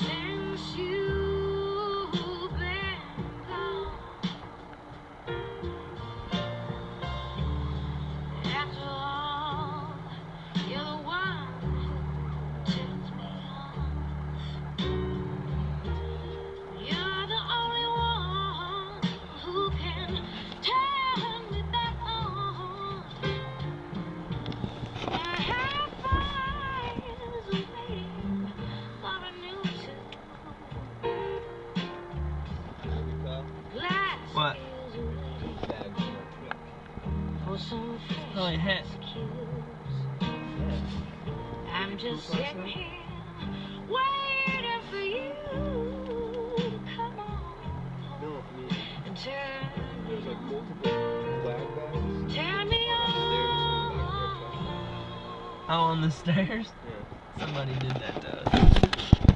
since you What? Oh, a hat. I'm just sitting here waiting for you to come on No, I mean, and turn, there's like multiple flag bags. turn me on. Oh, on the stairs? Yeah. Somebody did that to us.